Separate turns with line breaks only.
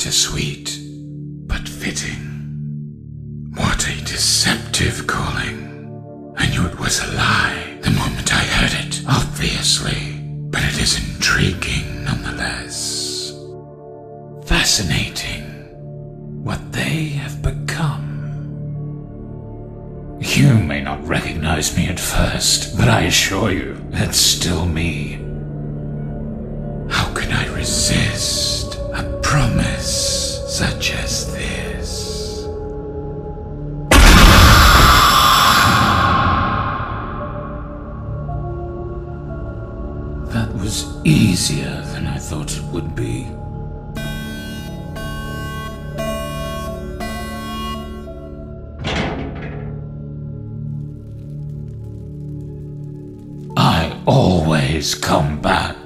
bittersweet, but fitting. What a deceptive calling. I knew it was a lie the moment I heard it, obviously, but it is intriguing nonetheless. Fascinating what they have become. You may not recognize me at first, but I assure you, it's still me. How can I resist such as this? That was easier than I thought it would be. I always come back.